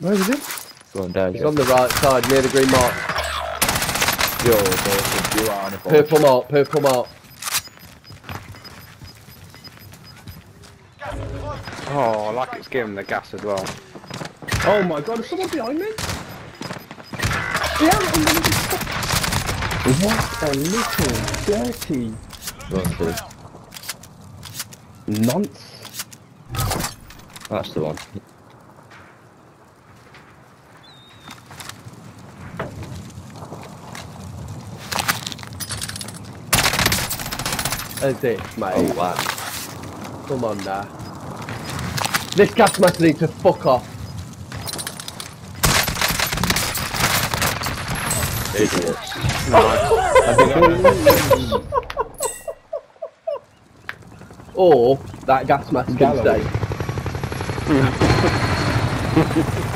Where is it? Go on down. He's on the right side, near the green mark. You're awesome. You are on a ball. Purple mark, purple mark. Oh, I like it's giving the gas as well. Oh my god, is someone behind me? Yeah, I'm gonna be What a little dirty Go nonce. That's the one. That's it, mate. Oh wow. Come on now. This gas mask needs to fuck off. Idiots. Or that gas mask can stay.